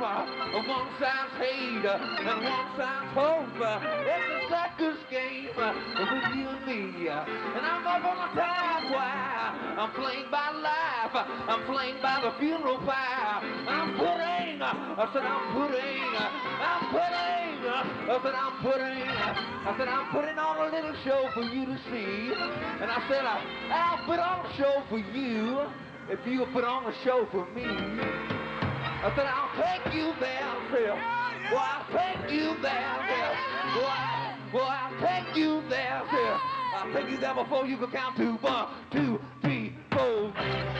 one side's hate and one side's hope. It's a sucker's game with you and me. And I'm up on the time wire. I'm flamed by life. I'm flamed by the funeral pyre. I'm putting, I said I'm putting, I'm putting, I said I'm putting, I said I'm putting on a little show for you to see. And I said I'll put on a show for you if you put on a show for me. I said, I'll take you there, Phil. Well, I'll take you there, Phil. Well, I, well, I'll take you there, Phil. I'll take you there before you can count to one, two, three, four.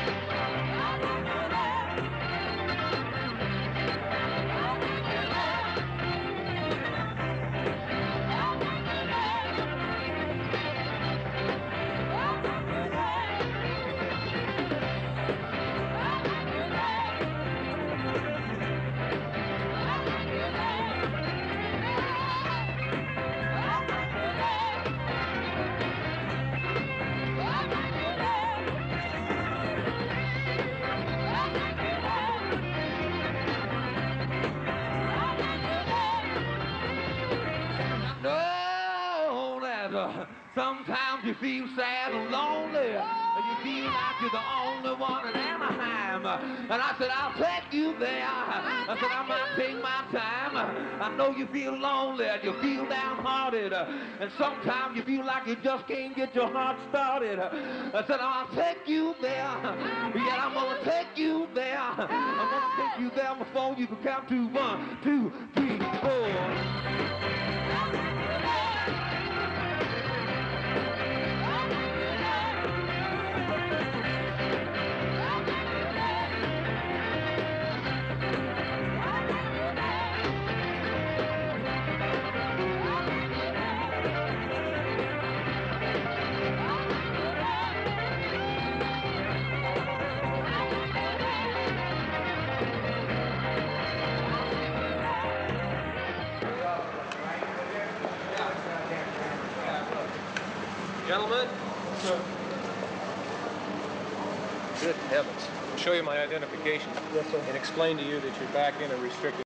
Uh, sometimes you feel sad and lonely. And you feel like you're the only one in Anaheim. Uh, and I said, I'll take you there. Uh, I said, I might take my time. I know you feel lonely and you feel downhearted. And sometimes you feel like you just can't get your heart started. I said, I'll take you there. Yeah, I'm gonna take you there. I'm gonna take you there before you can count to one, two, three, four. Gentlemen? Good heavens. I'll show you my identification. Yes, sir. And explain to you that you're back in a restricted